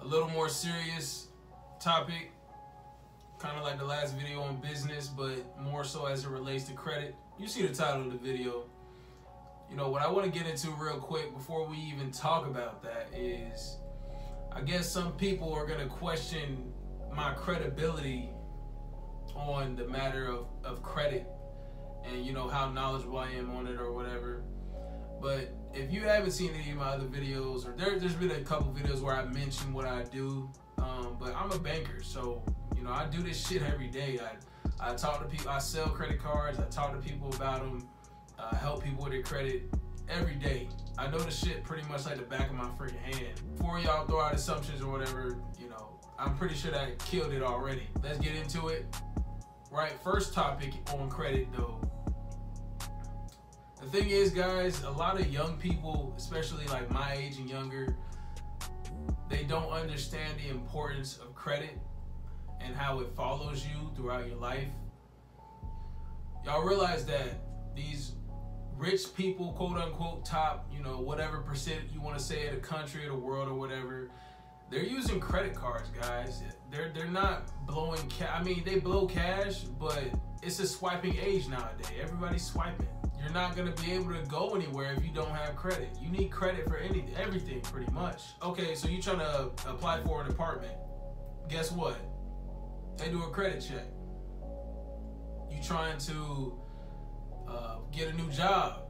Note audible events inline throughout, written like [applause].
A little more serious topic, kind of like the last video on business, but more so as it relates to credit. You see the title of the video. You know, what I want to get into real quick before we even talk about that is I guess some people are going to question my credibility on the matter of, of credit and you know how knowledgeable I am on it or whatever. But if you haven't seen any of my other videos, or there, has been a couple videos where I mention what I do, um, but I'm a banker, so you know I do this shit every day. I I talk to people, I sell credit cards, I talk to people about them, uh, help people with their credit every day. I know the shit pretty much like the back of my freaking hand. Before y'all throw out assumptions or whatever, you know, I'm pretty sure that I killed it already. Let's get into it. Right, first topic on credit though the thing is, guys, a lot of young people, especially like my age and younger, they don't understand the importance of credit and how it follows you throughout your life. Y'all realize that these rich people, quote unquote, top, you know, whatever percent you want to say of the country or the world or whatever, they're using credit cards, guys. They're they're not blowing cash. I mean, they blow cash, but it's a swiping age nowadays. Everybody's swiping you're not gonna be able to go anywhere if you don't have credit. You need credit for any everything pretty much. Okay, so you're trying to apply for an apartment. Guess what? They do a credit check. You trying to uh, get a new job.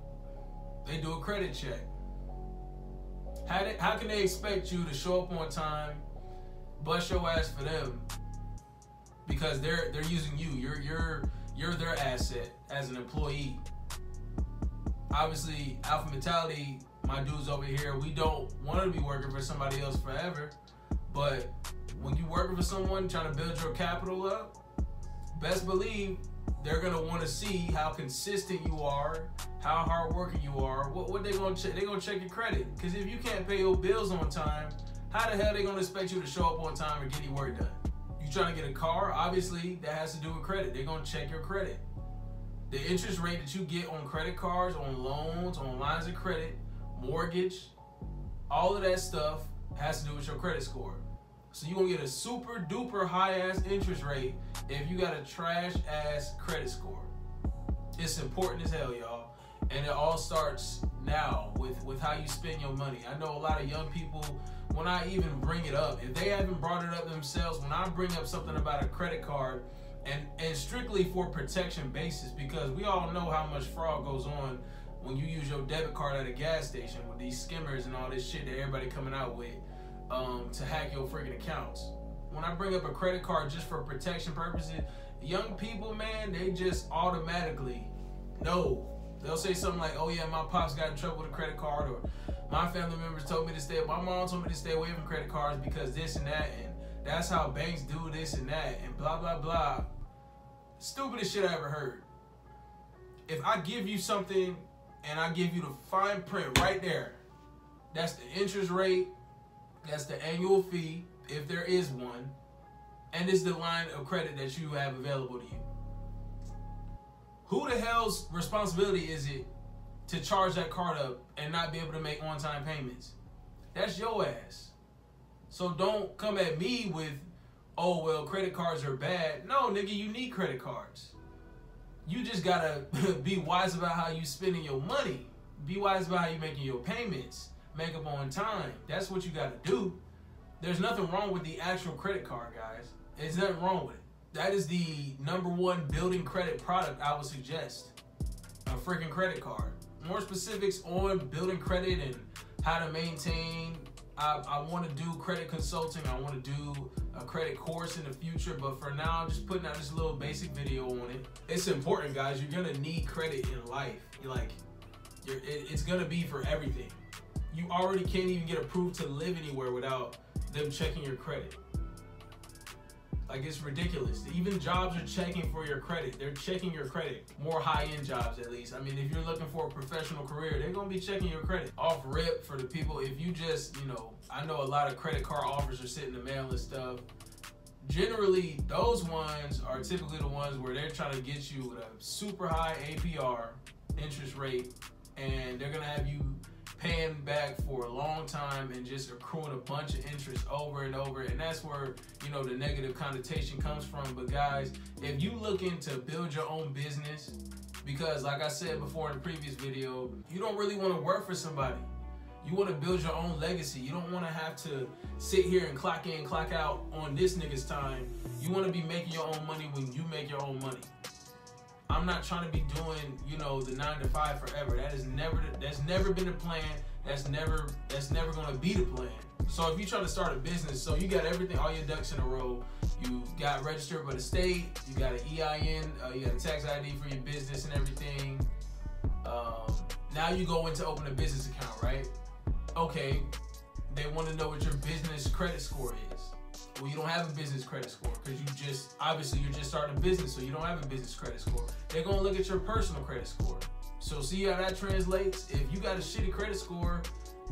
They do a credit check. How, they, how can they expect you to show up on time, bust your ass for them, because they're they're using you. You're you're you're their asset as an employee. Obviously alpha mentality my dudes over here we don't want to be working for somebody else forever. But when you're working for someone trying to build your capital up best believe they're gonna want to see how consistent you are how hardworking you are. What, what they gonna check they gonna check your credit? Because if you can't pay your bills on time how the hell they gonna expect you to show up on time or get any work done? You trying to get a car? Obviously that has to do with credit. They're gonna check your credit. The interest rate that you get on credit cards, on loans, on lines of credit, mortgage, all of that stuff has to do with your credit score. So you're gonna get a super duper high ass interest rate if you got a trash ass credit score. It's important as hell, y'all. And it all starts now with, with how you spend your money. I know a lot of young people, when I even bring it up, if they haven't brought it up themselves, when I bring up something about a credit card, and and strictly for protection basis because we all know how much fraud goes on when you use your debit card at a gas station with these skimmers and all this shit that everybody coming out with um, to hack your freaking accounts. When I bring up a credit card just for protection purposes, young people, man, they just automatically know. They'll say something like, "Oh yeah, my pops got in trouble with a credit card," or "My family members told me to stay. My mom told me to stay away from credit cards because this and that." And that's how banks do this and that, and blah blah blah stupidest shit I ever heard. If I give you something and I give you the fine print right there, that's the interest rate, that's the annual fee, if there is one, and it's the line of credit that you have available to you. Who the hell's responsibility is it to charge that card up and not be able to make on time payments? That's your ass. So don't come at me with oh well credit cards are bad no nigga you need credit cards you just gotta [laughs] be wise about how you spending your money be wise about how you making your payments make up on time that's what you gotta do there's nothing wrong with the actual credit card guys there's nothing wrong with it that is the number one building credit product i would suggest a freaking credit card more specifics on building credit and how to maintain I, I want to do credit consulting. I want to do a credit course in the future, but for now, I'm just putting out this little basic video on it. It's important, guys. You're gonna need credit in life. You're like, you're, it, it's gonna be for everything. You already can't even get approved to live anywhere without them checking your credit. Like it's ridiculous. Even jobs are checking for your credit. They're checking your credit. More high-end jobs at least. I mean, if you're looking for a professional career, they're gonna be checking your credit. Off rip for the people, if you just, you know, I know a lot of credit card offers are sitting in the mail and stuff. Generally, those ones are typically the ones where they're trying to get you with a super high APR interest rate, and they're gonna have you paying back for a long time and just accruing a bunch of interest over and over. And that's where, you know, the negative connotation comes from. But guys, if you looking to build your own business, because like I said before in the previous video, you don't really want to work for somebody. You want to build your own legacy. You don't want to have to sit here and clock in, clock out on this nigga's time. You want to be making your own money when you make your own money. I'm not trying to be doing, you know, the nine to five forever. That is never that's never been a plan. That's never that's never gonna be the plan. So if you try to start a business, so you got everything, all your ducks in a row. You got registered by the state. You got an EIN. Uh, you got a tax ID for your business and everything. Um, now you go in to open a business account, right? Okay, they want to know what your business credit score is. Well, you don't have a business credit score because you just obviously you're just starting a business, so you don't have a business credit score. They're gonna look at your personal credit score. So see how that translates. If you got a shitty credit score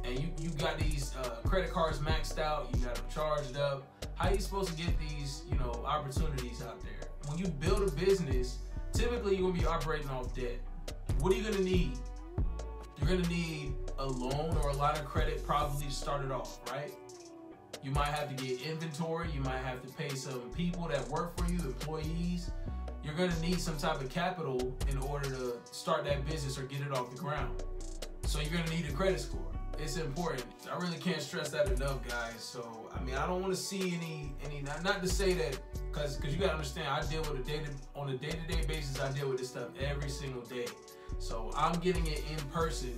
and you, you got these uh, credit cards maxed out, you got them charged up. How are you supposed to get these, you know, opportunities out there? When you build a business, typically you're gonna be operating off debt. What are you gonna need? You're gonna need a loan or a lot of credit probably to start it off, right? You might have to get inventory. You might have to pay some people that work for you, employees. You're gonna need some type of capital in order to start that business or get it off the ground. So you're gonna need a credit score. It's important. I really can't stress that enough, guys. So I mean, I don't want to see any any not, not to say that because because you gotta understand, I deal with a day on a day to day basis. I deal with this stuff every single day. So I'm getting it in person.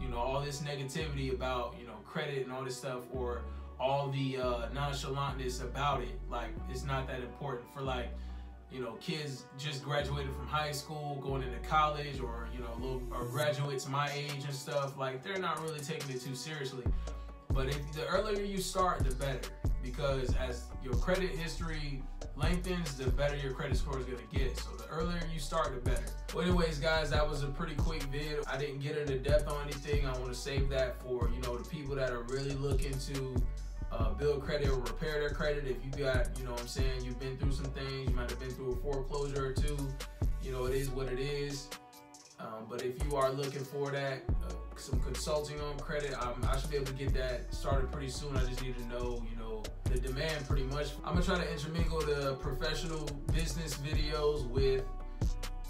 You know, all this negativity about you know credit and all this stuff, or all the uh, nonchalantness about it. Like it's not that important for like you know kids just graduated from high school, going into college, or you know little or graduates my age and stuff. Like they're not really taking it too seriously. But if the earlier you start, the better because as your credit history lengthens, the better your credit score is gonna get. So the earlier you start, the better. Well, anyways, guys, that was a pretty quick vid. I didn't get into depth on anything. I want to save that for you know the people that are really looking to uh, build credit or repair their credit. If you got, you know what I'm saying, you've been through some things, you might have been through a foreclosure or two, you know, it is what it is. Um, but if you are looking for that, uh, some consulting on credit, I should be able to get that started pretty soon. I just need to know, you know, the demand pretty much. I'm gonna try to intermingle the professional business videos with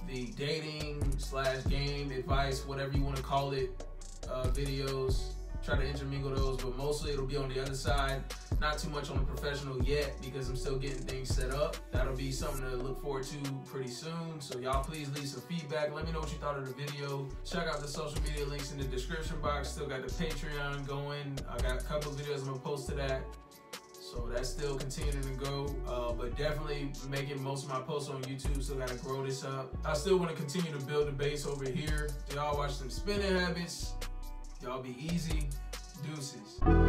the dating slash game advice, whatever you want to call it, uh, videos try to intermingle those, but mostly it'll be on the other side. Not too much on the professional yet because I'm still getting things set up. That'll be something to look forward to pretty soon. So y'all please leave some feedback. Let me know what you thought of the video. Check out the social media links in the description box. Still got the Patreon going. I got a couple videos I'm gonna post to that. So that's still continuing to go, uh, but definitely making most of my posts on YouTube. Still gotta grow this up. I still want to continue to build a base over here. Y'all watch some spinning habits. Y'all be easy. Deuces.